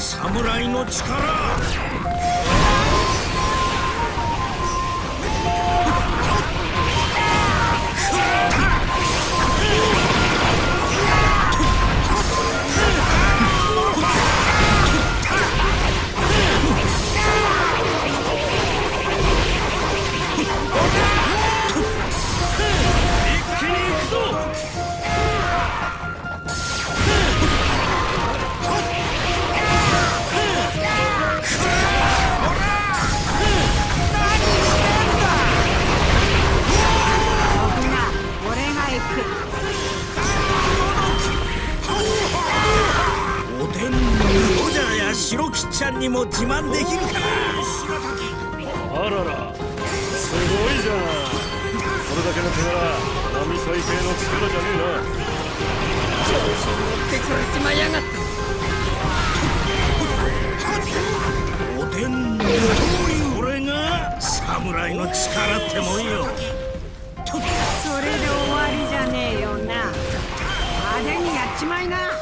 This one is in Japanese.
侍の力。おでんのウコジャや白吉ちゃんにも自慢できる。かあららすごいじゃんそれだけの手柄並大抵の力じゃねえな調子乗ってくれちまいやがったおでんのこれが侍の力ってもんよ。ちまいな。